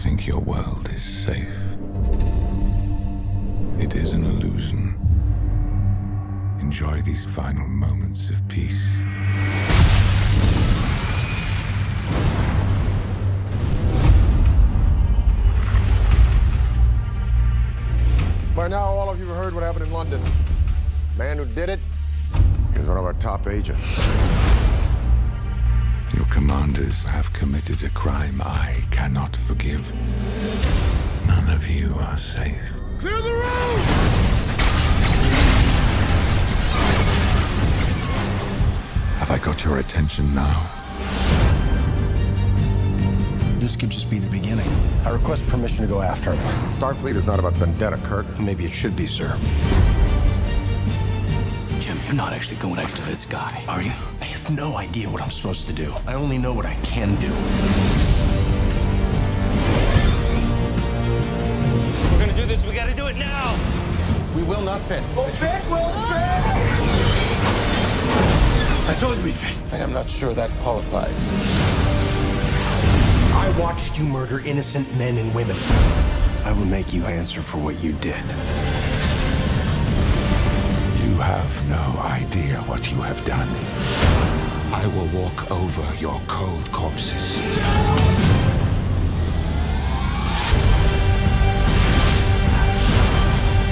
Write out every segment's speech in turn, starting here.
think your world is safe. It is an illusion. Enjoy these final moments of peace. By now, all of you have heard what happened in London. The man who did it is one of our top agents. Your commanders have committed a crime I cannot forgive. None of you are safe. Clear the road! Have I got your attention now? This could just be the beginning. I request permission to go after him. Starfleet is not about vendetta, Kirk. Maybe it should be, sir. Jim, you're not actually going after this guy, are you? I have no idea what I'm supposed to do. I only know what I can do. We're gonna do this. We gotta do it now. We will not fit. We'll fit, we'll fit. I told you we fit. I am not sure that qualifies. I watched you murder innocent men and women. I will make you answer for what you did. You have no idea what you have done. I will walk over your cold corpses.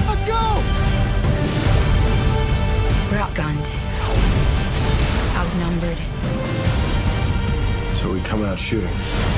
Let's go! We're outgunned. Outnumbered. So we come out shooting.